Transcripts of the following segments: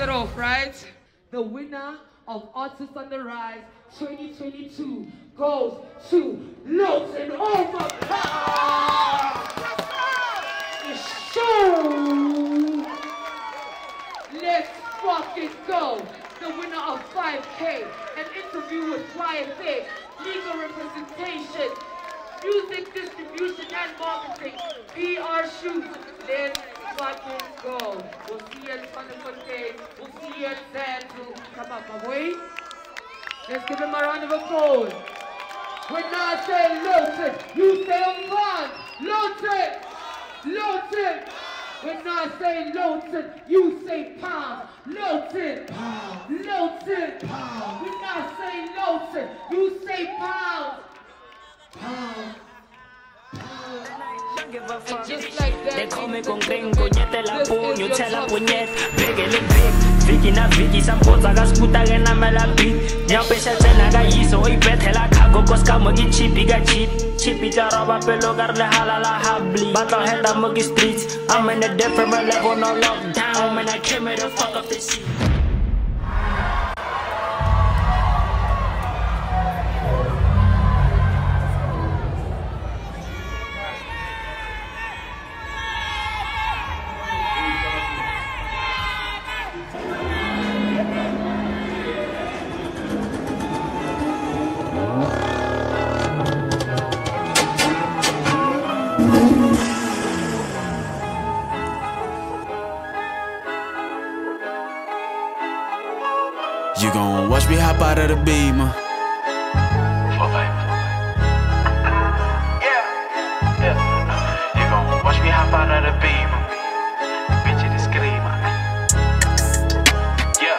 it off, right? The winner of Artists on the Rise 2022 goes to Lawson Overcome. The show. Let's fucking go. The winner of 5K, an interview with YFA, legal representation, music distribution and marketing, PR shoots. Let's fucking go. We'll see you at Funny We'll see you at Zanzu. Come up, my boy. Let's give him a round of applause. When I say Lawson, you say on Lawson! Lawson! When I say Lawson, you say pound. Lawson! Lawson! When I say Lawson, you say pound. Pound. Just like that, They call me con Na Sampoza ka skuta ke namela beat. Nyampesha tsena ka iso, o ipethela khago Cause ka mo ke chippy ka cheap. Chippy tsa roba pelo ka re le halala ha bleed Batla henda mo ke streets. I'm in a different level, no lockdown. Man, I came here to fuck up the shit watch me hop out of the gon' watch me hop out of the beamer. Bitch, it is screamer. Yeah.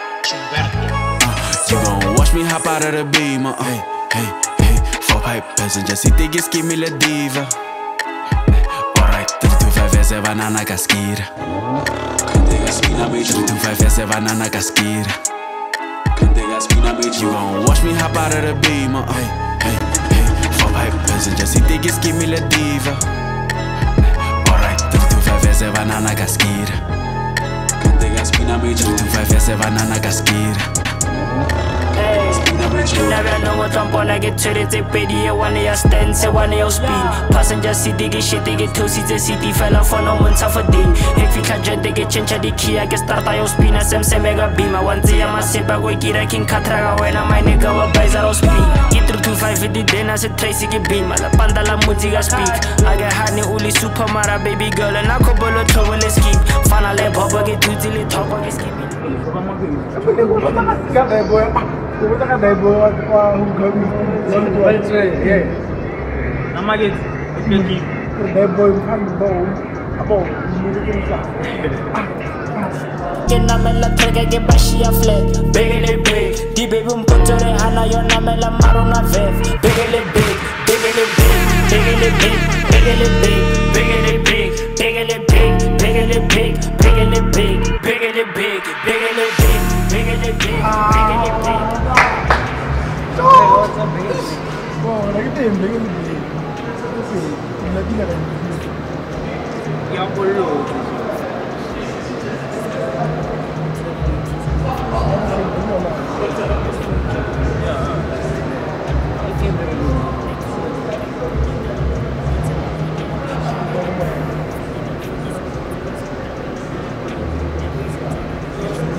You gon' watch me hop out of the beamer. Uh, hey, hey, hey. Four pipe passenger, si te gis give me la diva. Alright, 325 ese banana casquira. 325 ese banana and they got speed, I you. You gon' watch me hop out of the beam, uh, hey, hey, hey. Four pipe see si te give me la diva. Alright, tu tu fai vese banana gaschira. Când te gaspina mei tu tu fai vese banana gaschira casquira. Nabjana mo tampona ke tshweretse pedi e one ya stance one ya spin. Passenger seat ke shete ke thositse city fela fona o montsha foding e fitlha jente ke change dikhia ke starta yo spina semseme ka bima wa ntse ya masepa ko kira king khatra ka wena my I get nigga wa baisa ro speed ke 325 di dena se tracy ke bima la panda la mutsi ka speak. Ake hani uli super mara baby girl na khobolo thobo le skip fana le bobo ke tutsi le thobo ke skip namakithi ebeboy mhambi bow abo ke namela treke ke bashia flag bekele big dibebi mphotsere hana yo namela marona vef bekele big bekele big bekele big bekele big bekele big bekele big embeleke ndi ndinapika kanje yakololo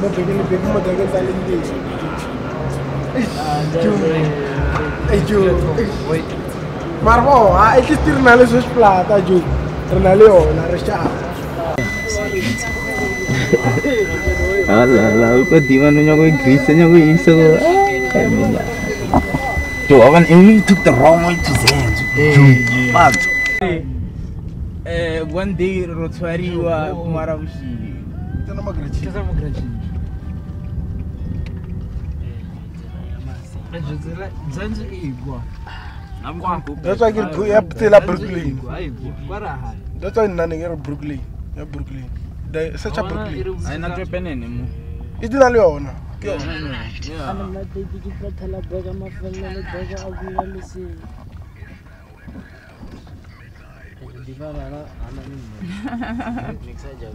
Mă pe gândi pe cum mă trăgăți alindii. Ah, da, da. Ejo. Marmo, ah iki tirnale sus plata, Ejo. Tirnale o oh, la recha. Alah, lah kok di mana nyaku Inggris nyaku iso kok. Kayak Tu kan ini took the wrong way to Eh, one day Rotary wa Kumarawishi. Tena magrachi. Tena. zanzi igwa. That's why ke ya tsela brooklyn that's why nna ne ke re brooklyn ya brooklyn searcha brooklyn e dina le yona? Ke yona. di mana anak ini. Niksa jam.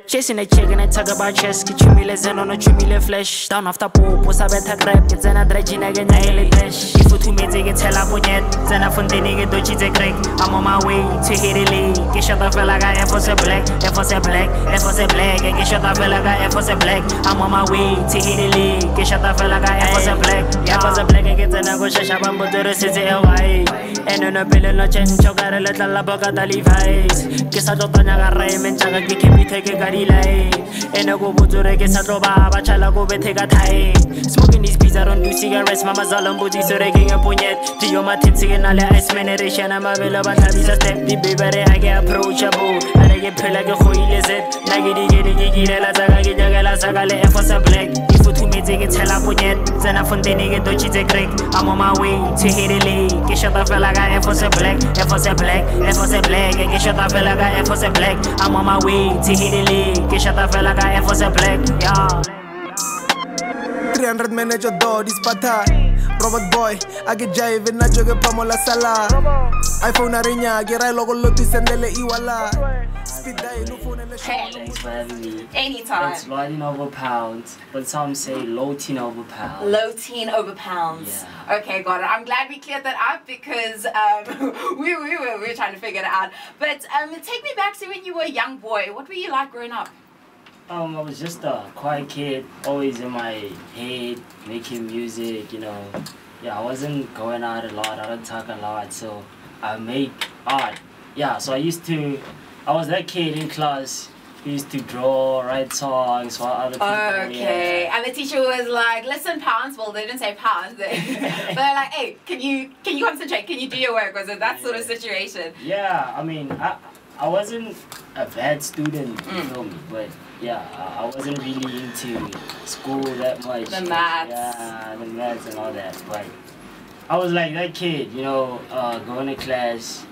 Chasing a chick and I talk about chess Ke chumile zeno no chumile flash Down after popo sa betha crap? Ke tsena dredgina ke nyahele dash Ke futhumetse ke tshela bonyet Tsena fontene ke dochitse crack. I'm on my way to hit it league Ke shota fela ka Air Force Black Air Force Black Air Force Black. Ke shota fela ka Air Force Black. I'm on my way to hit it league Ke shota fela ka Air Force Black Air Force Black. Ke tsena ko shasha ba mbotore setse e wai Eno no pele no chencho ka re letla la boka ta Levi's Ke sa tlo tanya ka rhyme Ntaka ke kebite ke ka di-line ene ko botsore ke sa tlo ba ba tšhala ko bethe ka smoking these I don't do cigarettes mama zala mbotsiso re keng ponyet dio mathetsi ke na le ice generation a mabele ba tlhabisa step dibebere a ke approachable. A ne ke phela ke goile set nna ke dikedi ke kilela tsaka ke jakela saka le efose black futhumetse ke tshela ponyet tsena fontene ke dochitse crack I'm on my way to hit it league ke shota fela ka efose black efose black efose black. Ke shota fela ka efose black. I'm on my way to hit it league ke shota fela ka black yeah. 300 manager door dispatha robot boy a ke jive nna jo ke phamola sala iphone a re nya ke ra loko loti sendele iwala speed dial o founele Thanks for having me. Anytime. It's riding over pounds, but some say low teen over pounds. Low teen over pounds. Yeah. Okay, got it. I'm glad we cleared that up because um, we, we, were, we were trying to figure it out. But um, take me back to when you were a young boy. What were you like growing up? Um, I was just a quiet kid, always in my head, making music, you know. Yeah, I wasn't going out a lot, I don't talk a lot, so I make art. Yeah, so I used to, I was that kid in class who used to draw, write songs for other people. Okay. yeah. And the teacher was like, listen, pounds. Well, they didn't say pounds. They, but they're like, hey, can you can you concentrate? Can you do your work? Was it that sort of situation? Yeah, I mean, I, I wasn't a bad student, you Mm. feel me? But yeah, I, wasn't really into school that much. The maths. Yeah, the maths and all that. But I was like that kid, you know, uh, going to class,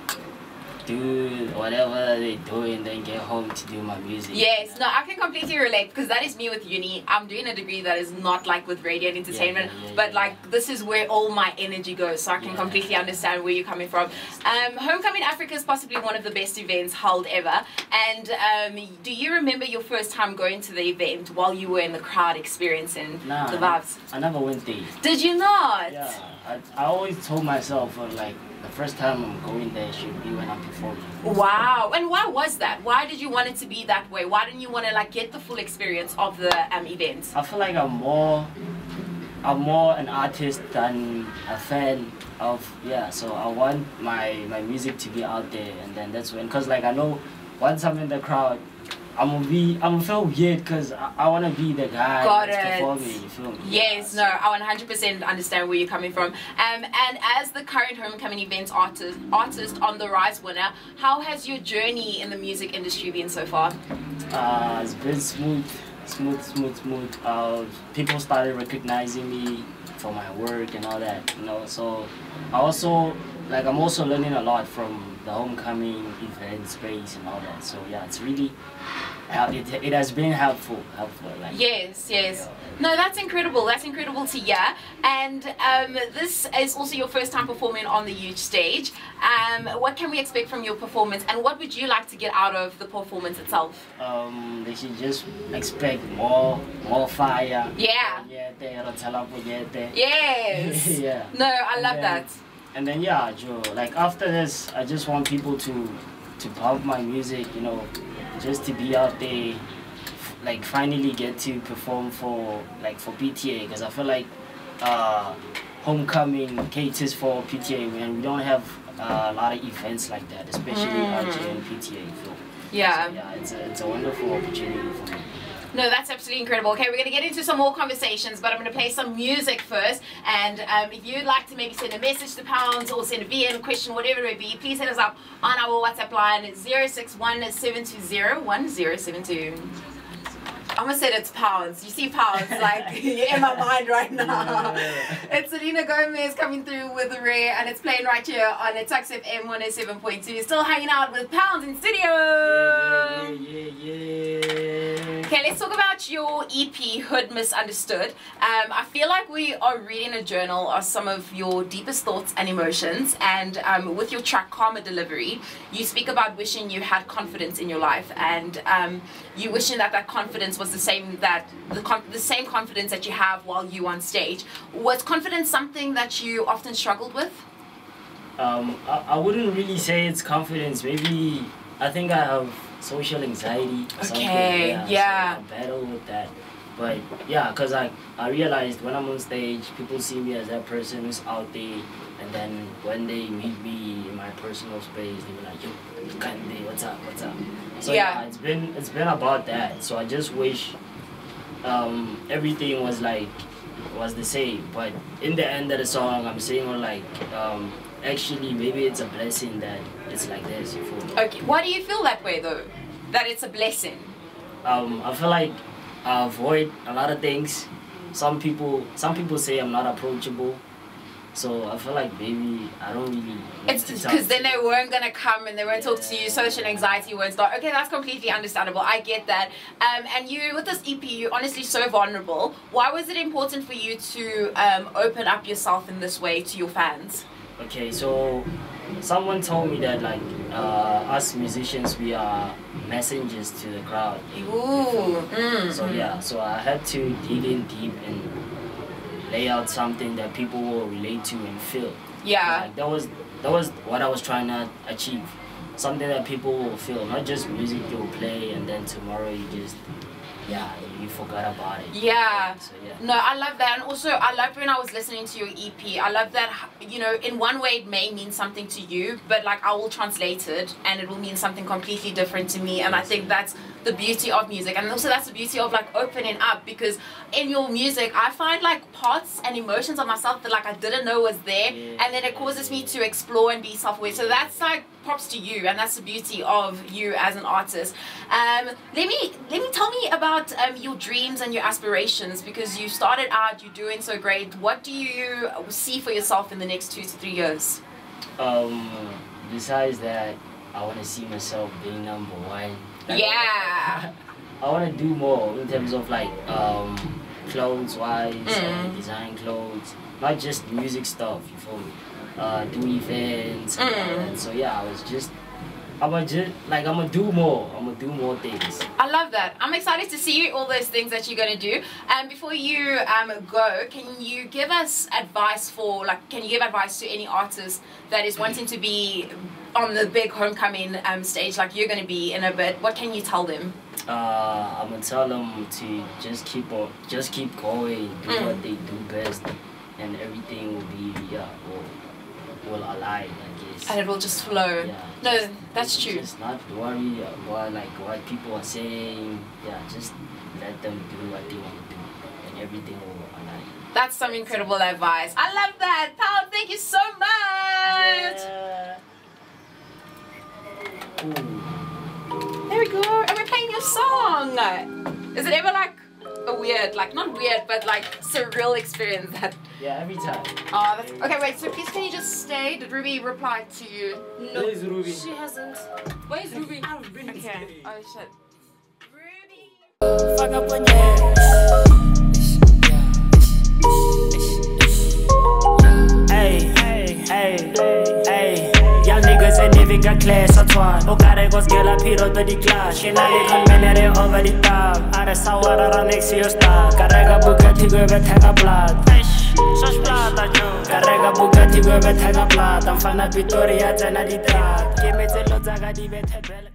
do whatever they do and then get home to do my music. Yes, no, I can completely relate because that is me with uni. I'm doing a degree that is not like with radio and entertainment, yeah, yeah, but like this is where all my energy goes. So I can completely understand where you're coming from. Um, Homecoming Africa is possibly one of the best events held ever. And um, do you remember your first time going to the event while you were in the crowd experiencing Nah, the vibes? I never went there. Did you not? Yeah, I, I always told myself, uh, like, the first time I'm going there should be when I'm performing. Wow. And why was that? Why did you want it to be that way? Why didn't you want to like get the full experience of the um, event? I feel like I'm more I'm more an artist than a fan of yeah so I want my my music to be out there and then that's when cause like I know once I'm in the crowd I'm gonna be I'm gonna feel weird cause I, I wanna be the guy Got that's it. performing you feel me Yes, no, I 100% understand where you're coming from. Um, and as the current homecoming events artist, artist on the rise winner, how has your journey in the music industry been so far? uh, it's been smooth smooth smooth smooth uh, people started recognizing me for my work and all that you know so I also like I'm also learning a lot from the homecoming event space and all that so yeah it's really it, it has been helpful helpful like Yes, yes. No, that's incredible. That's incredible to hear. And um, this is also your first time performing on the huge stage. Um, what can we expect from your performance, and what would you like to get out of the performance itself? um they should just expect more more fire Yeah. yeah Yes. yeah No, I And love then- that. And then yeah, Joe. Like after this, I just want people to to pump my music. You know, just to be out there, like finally get to perform for like for PTA because I feel like uh, homecoming caters for PTA when we don't have uh, a lot of events like that, especially Mm. RJ and PTA. So, Yeah. so, yeah, it's a it's a wonderful opportunity for me. No, that's absolutely incredible. Okay, we're going to get into some more conversations, but I'm going to play some music first. And um, if you'd like to maybe send a message to Pounds or send a VM question, whatever it may be, please hit us up on our WhatsApp line 061 720 I'm gonna say it's pounds. You see pounds, like you're in my mind right now. It's Selena Gomez coming through with the rare, and it's playing right here on a Tuks FM 107.2. Still hanging out with Pounds in studio. Yeah, yeah, yeah. Okay, let's talk about your EP, Hood Misunderstood. Um, I feel like we are reading a journal of some of your deepest thoughts and emotions, and um, with your track Karma Delivery, you speak about wishing you had confidence in your life, and um, you wishing that that confidence was the same that the, the same confidence that you have while you on stage. Was confidence something that you often struggled with? Um, I, I wouldn't really say it's confidence. Maybe I think I have social anxiety something. Okay, Yeah. yeah. So battle with that. But yeah, cause I I realized when I'm on stage, people see me as that person who's out there, and then when they meet me in my personal space, they be like, "Yo, Kande, what's up? What's up?" So Yeah. yeah, it's been it's been about that. So I just wish um, everything was like was the same. But in the end of the song, I'm saying like um, actually maybe it's a blessing that it's like this. You feel me? Okay, why do you feel that way though? That it's a blessing. Um, I feel like I avoid a lot of things. Some people some people say I'm not approachable. So I feel like maybe I don't really. It's to because then they weren't gonna come and they won't talk to you. Social anxiety won't start. Okay, that's completely understandable. I get that. Um, and you with this EP, you're honestly so vulnerable. Why was it important for you to um, open up yourself in this way to your fans? Okay, so someone told me that like uh, us musicians we are messengers to the crowd. Ooh. Mm, So yeah, so I had to dig in deep and lay out something that people will relate to and feel. Yeah. Like that was that was what I was trying to achieve. Something that people will feel, not just music you'll play and then tomorrow you just yeah, you forgot about it. Yeah. So yeah. No, I love that, and also I love when I was listening to your EP. I love that you know, in one way it may mean something to you, but like I will translate it, and it will mean something completely different to me. And I think that's the beauty of music, and also that's the beauty of like opening up because in your music I find like parts and emotions of myself that like I didn't know was there, Yeah. and then it causes me to explore and be self-aware. So that's like props to you, and that's the beauty of you as an artist. Um, let me let me tell me about um, your dreams and your aspirations because you started out, you're doing so great. What do you see for yourself in the next two to three years? Um besides that I wanna see myself being number one. Like, Yeah. I want to do more in terms of like um, clothes wise, uh, Mm. design clothes, not just music stuff. You feel me? Uh, do events. Mm. that. So yeah, I was just, I'm gonna just like I'm gonna do more. I'm gonna do more things. I love that. I'm excited to see all those things that you're going to do. And before you um, go, can you give us advice for, like, can you give advice to any artist that is wanting to be on the big homecoming um, stage like you're going to be in a bit? What can you tell them? Uh, I'm gonna tell them to just keep on, just keep going, do Mm. what they do best, and everything will be yeah, will, will align. Guess. And it will just flow. Yeah, No, that's true. Just not worry about like what people are saying. Yeah, just let them do what they want to do, and everything will align. That's some incredible advice. I love that. Pound, thank you so much. Ooh. There we go. And we're playing your song. Is it ever like a weird, like not weird, but like surreal experience that Yeah, every time. Oh, that's, okay, wait, so please can you just stay? Did Ruby reply to you? No. Where's Ruby? She hasn't. Where's Ruby? Okay. Oh, shit. Ruby! Fuck up on your Hey, hey, hey, hey Young niggas ain't even got class or twat O ka re go skela piro to di class Ke na le convenere over the top Are sawara ra next year star Ka rega Bugatti go be thega blood Sos plata jo Ka rega sos plata jo Carrega Bugatti bebe tena plata. Em fan a Vitoria, tena ditat Que me zaga di bete bela